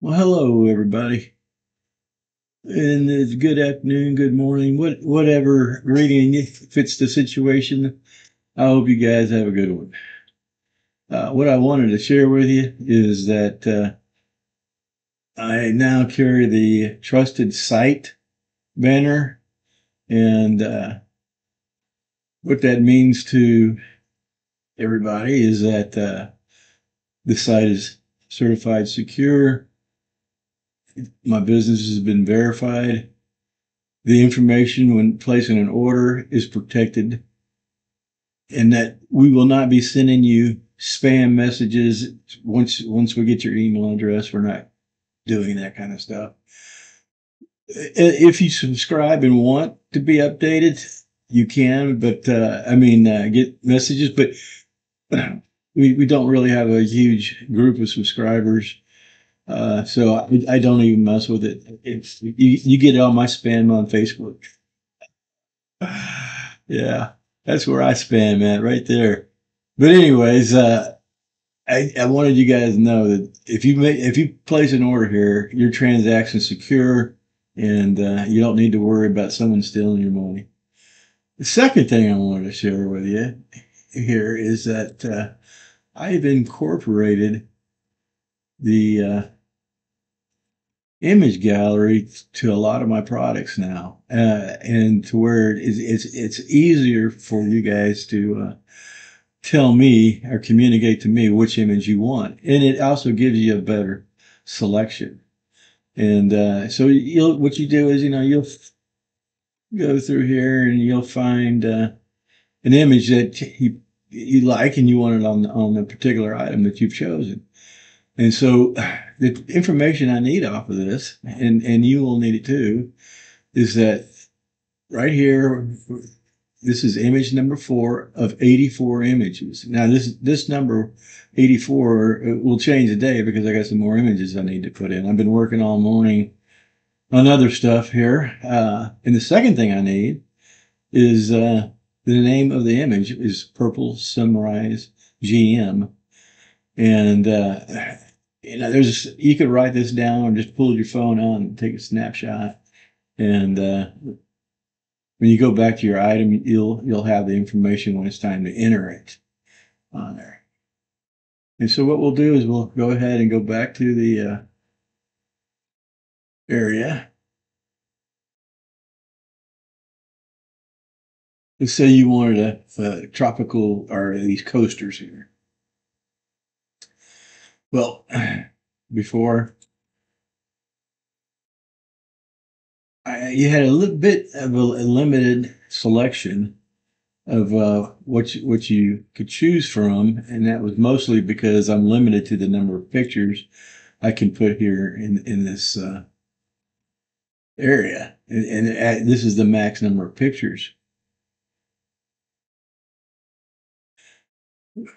Well, hello, everybody. And it's good afternoon, good morning, what, whatever greeting fits the situation. I hope you guys have a good one. Uh, what I wanted to share with you is that uh, I now carry the trusted site banner, and uh, what that means to everybody is that uh, the site is certified secure my business has been verified. The information when placing an order is protected and that we will not be sending you spam messages once once we get your email address. We're not doing that kind of stuff. If you subscribe and want to be updated you can but uh, i mean uh, get messages but we, we don't really have a huge group of subscribers uh, so I, I, don't even mess with it. It's you, you get all my spam on Facebook. yeah, that's where I spam at, right there. But anyways, uh, I, I wanted you guys to know that if you make if you place an order here, your transaction secure, and uh, you don't need to worry about someone stealing your money. The second thing I wanted to share with you here is that uh, I've incorporated the uh, image gallery to a lot of my products now, uh, and to where it's, it's, it's easier for you guys to uh, tell me or communicate to me which image you want, and it also gives you a better selection. And uh, so you'll what you do is you know you'll go through here and you'll find uh, an image that you you like and you want it on on the particular item that you've chosen. And so the information I need off of this, and, and you will need it too, is that right here, this is image number four of 84 images. Now this, this number 84 uh, will change today because I got some more images I need to put in. I've been working all morning on other stuff here. Uh, and the second thing I need is, uh, the name of the image is Purple Sunrise GM. And, uh, you know, there's you could write this down or just pull your phone out and take a snapshot. And uh, when you go back to your item, you'll you'll have the information when it's time to enter it on there. And so what we'll do is we'll go ahead and go back to the uh, area. Let's say you wanted a, a tropical or these coasters here. Well, before I, you had a little bit of a, a limited selection of uh, what you, what you could choose from, and that was mostly because I'm limited to the number of pictures I can put here in in this uh, area, and, and uh, this is the max number of pictures.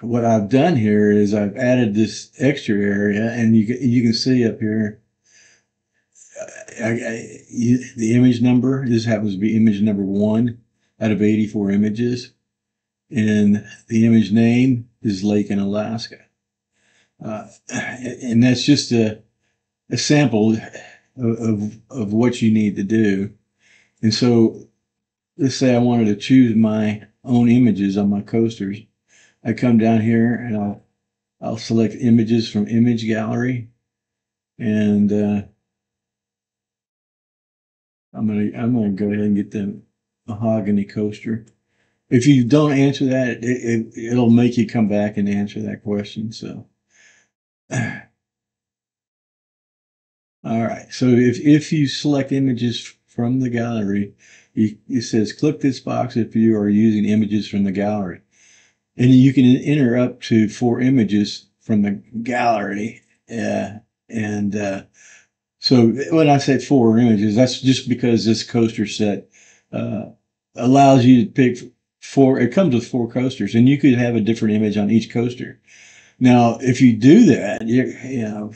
What I've done here is I've added this extra area, and you you can see up here. I, I, you, the image number. This happens to be image number one out of 84 images, and the image name is Lake in Alaska, uh, and that's just a a sample of, of of what you need to do. And so, let's say I wanted to choose my own images on my coasters I come down here and I'll I'll select images from image gallery and uh, I'm gonna I'm gonna go ahead and get the mahogany coaster. If you don't answer that, it, it will make you come back and answer that question. So, all right. So if if you select images from the gallery, it says click this box if you are using images from the gallery and you can enter up to four images from the gallery. Uh, and uh, so when I say four images, that's just because this coaster set uh, allows you to pick four. It comes with four coasters, and you could have a different image on each coaster. Now, if you do that, you, you know,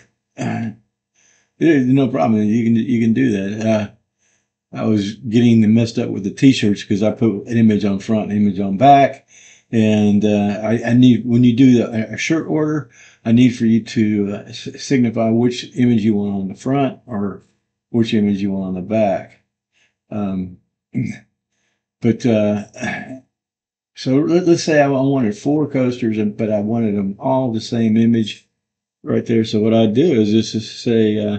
no problem. You can you can do that. Uh, I was getting messed up with the t-shirts because I put an image on front, an image on back and uh, I, I, need when you do a shirt order, I need for you to uh, signify which image you want on the front or which image you want on the back. Um, but uh, so let, us say I wanted four coasters, but I wanted them all the same image right there. So what I do is just say, uh,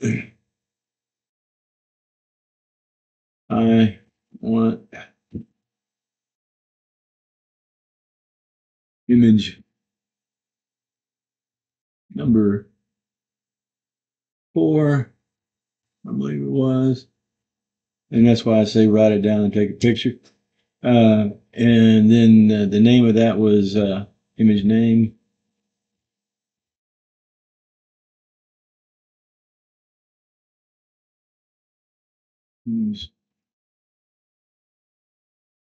I want image number four, I believe it was. And that's why I say write it down and take a picture. Uh, and then uh, the name of that was uh, image name.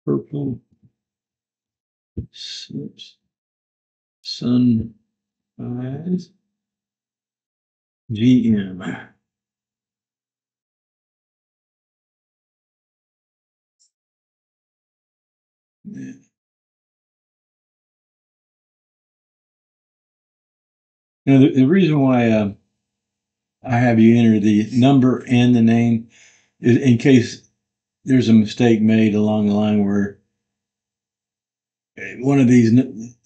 Purple. Sun eyes. GM. Now, the, the reason why uh, I have you enter the number and the name is in case there's a mistake made along the line where one of these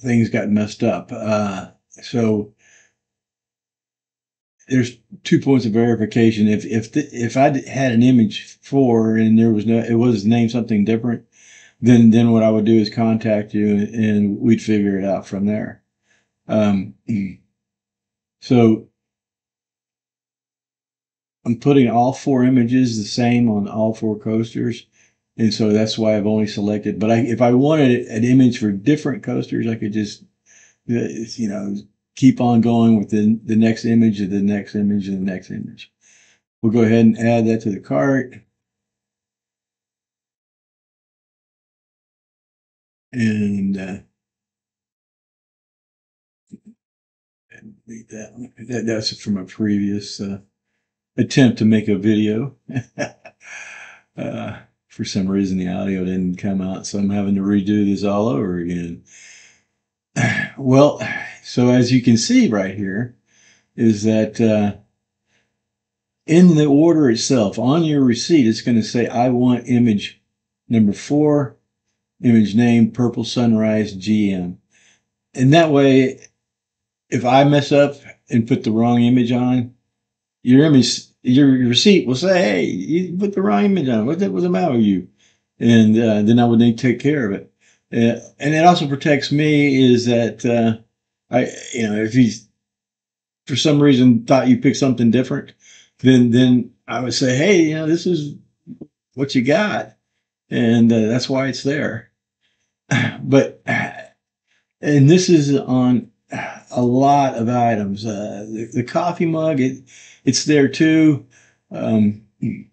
things got messed up. Uh, so there's two points of verification. If if the, if I had an image for and there was no, it was named something different, then then what I would do is contact you and we'd figure it out from there. Um, so I'm putting all four images the same on all four coasters. And so that's why I've only selected, but I, if I wanted an image for different coasters, I could just, you know, keep on going with the, the next image and the next image and the next image. We'll go ahead and add that to the cart. And, uh, that, that that's from a previous uh, attempt to make a video. uh, for some reason, the audio didn't come out, so I'm having to redo this all over again. Well, so as you can see right here, is that uh, in the order itself, on your receipt, it's going to say, I want image number four, image name, Purple Sunrise GM. And that way, if I mess up and put the wrong image on, your image, your receipt will say, "Hey, you put the wrong image on. What the, what's the matter with you?" And uh, then I would need to take care of it. Uh, and it also protects me is that uh, I, you know, if he's for some reason thought you picked something different, then then I would say, "Hey, you know, this is what you got," and uh, that's why it's there. But and this is on a lot of items. Uh, the, the, coffee mug, it, it's there too. Um, you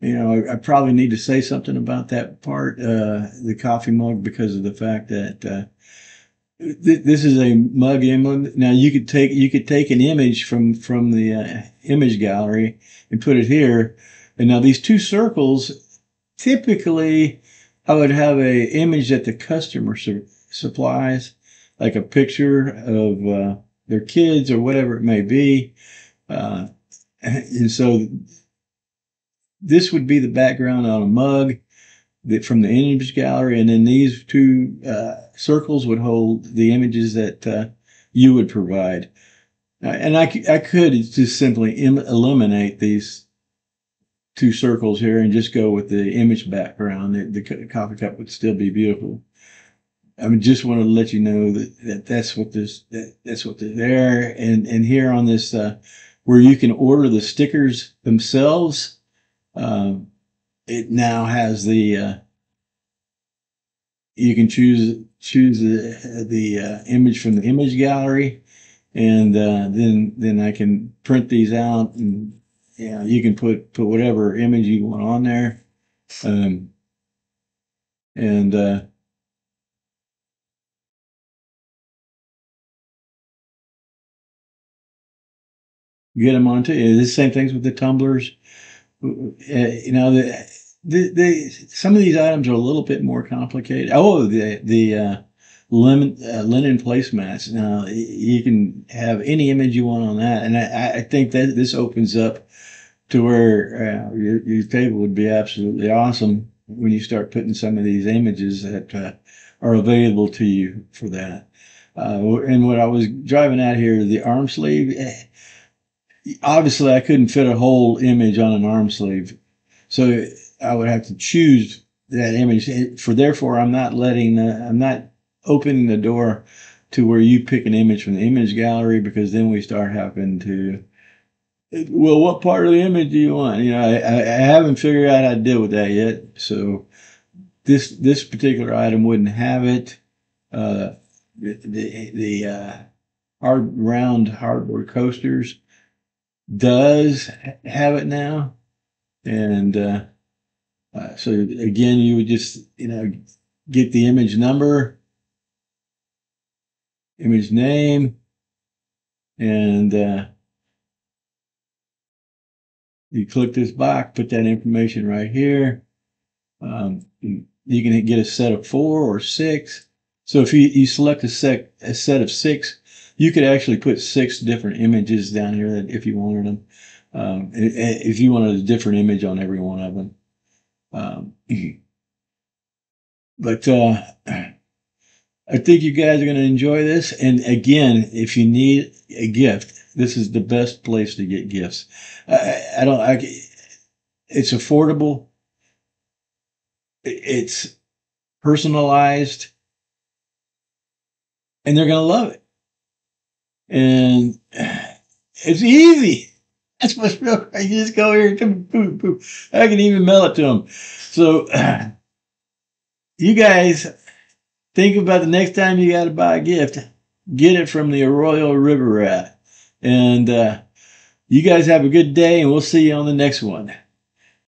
know, I, I, probably need to say something about that part, uh, the coffee mug, because of the fact that uh, th- this is a mug emblem. Now you could take you could take an image from from the uh, image gallery and put it here. And now these two circles, typically, I would have a image that the customer su- supplies like a picture of uh, their kids or whatever it may be. Uh, and so this would be the background on a mug that from the image gallery, and then these two uh, circles would hold the images that uh, you would provide. Uh, and I, I could just simply Im- eliminate these two circles here and just go with the image background. The, the coffee cup would still be beautiful. I mean, just want to let you know that, that that's what this that, that's what they're there and and here on this uh, where you can order the stickers themselves. Uh, it now has the uh, you can choose choose the the uh, image from the image gallery, and uh, then then I can print these out and yeah you can put put whatever image you want on there, um, and get them onto it. The same things with the tumblers. Uh, you know, the, the, the, some of these items are a little bit more complicated. Oh, the the uh, lemon, uh, linen placemats. Now you can have any image you want on that, and I, I think that this opens up to where uh, your, your table would be absolutely awesome when you start putting some of these images that uh, are available to you for that. Uh, and what I was driving at here, the arm sleeve, eh, obviously I couldn't fit a whole image on an arm sleeve, so I would have to choose that image. For therefore, I'm not letting, the, I'm not opening the door to where you pick an image from the image gallery because then we start having to well, what part of the image do you want? You know, I, I haven't figured out how to deal with that yet. So this this particular item wouldn't have it. Uh, the the, uh, hard round hardboard coasters does have it now, and uh, uh, so again, you would just you know get the image number, image name, and uh, you click this box, put that information right here. Um, you can get a set of four or six. So if you, you select a set, a set of six, you could actually put six different images down here that if you wanted them. Um, if you wanted a different image on every one of them. Um, but uh, I think you guys are going to enjoy this. And again, if you need a gift, this is the best place to get gifts. I I don't. I, it's affordable. It's personalized, and they're going to love it. And it's easy. That's what's real. You just go here, boom, boom, boom. I can even mail it to them. So, you guys think about the next time you got to buy a gift, get it from the Arroyo River Rat. And uh, you guys have a good day, and we'll see you on the next one.